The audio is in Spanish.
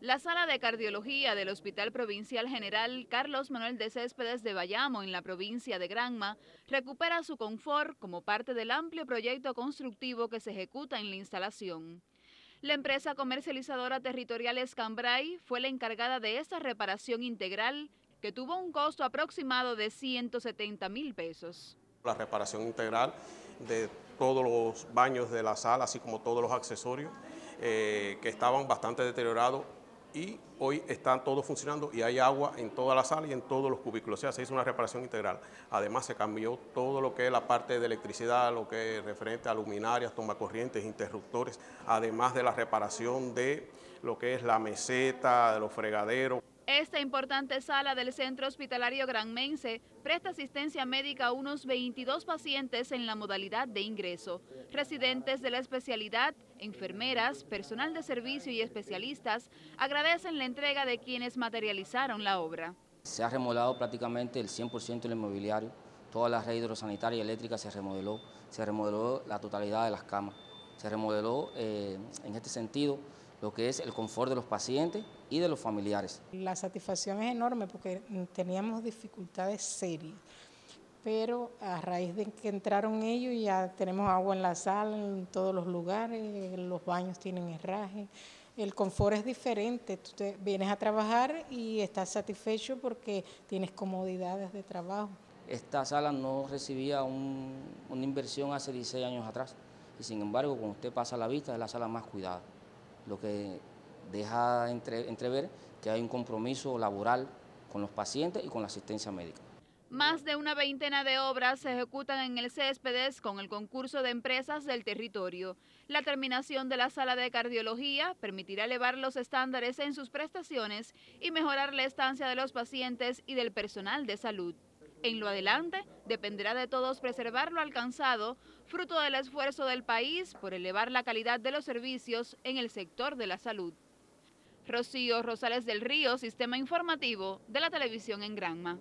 La sala de cardiología del Hospital Provincial General Carlos Manuel de Céspedes de Bayamo en la provincia de Granma recupera su confort como parte del amplio proyecto constructivo que se ejecuta en la instalación. La empresa comercializadora territorial Escambray fue la encargada de esta reparación integral que tuvo un costo aproximado de 170 mil pesos. La reparación integral de todos los baños de la sala, así como todos los accesorios eh, que estaban bastante deteriorados y hoy están todos funcionando y hay agua en toda la sala y en todos los cubículos, o sea, se hizo una reparación integral. Además se cambió todo lo que es la parte de electricidad, lo que es referente a luminarias, tomacorrientes, interruptores, además de la reparación de lo que es la meseta, de los fregaderos. Esta importante sala del Centro Hospitalario Granmense presta asistencia médica a unos 22 pacientes en la modalidad de ingreso. Residentes de la especialidad, enfermeras, personal de servicio y especialistas agradecen la entrega de quienes materializaron la obra. Se ha remodelado prácticamente el 100% del inmobiliario, toda la red hidrosanitaria y eléctrica se remodeló, se remodeló la totalidad de las camas, se remodeló eh, en este sentido lo que es el confort de los pacientes y de los familiares. La satisfacción es enorme porque teníamos dificultades serias, pero a raíz de que entraron ellos ya tenemos agua en la sala, en todos los lugares, los baños tienen herraje, el confort es diferente, tú vienes a trabajar y estás satisfecho porque tienes comodidades de trabajo. Esta sala no recibía una inversión hace 16 años atrás y sin embargo cuando usted pasa la vista es la sala más cuidada lo que deja entrever que hay un compromiso laboral con los pacientes y con la asistencia médica. Más de una veintena de obras se ejecutan en el Céspedes con el concurso de empresas del territorio. La terminación de la sala de cardiología permitirá elevar los estándares en sus prestaciones y mejorar la estancia de los pacientes y del personal de salud. En lo adelante, dependerá de todos preservar lo alcanzado, fruto del esfuerzo del país por elevar la calidad de los servicios en el sector de la salud. Rocío Rosales del Río, Sistema Informativo de la Televisión en Granma.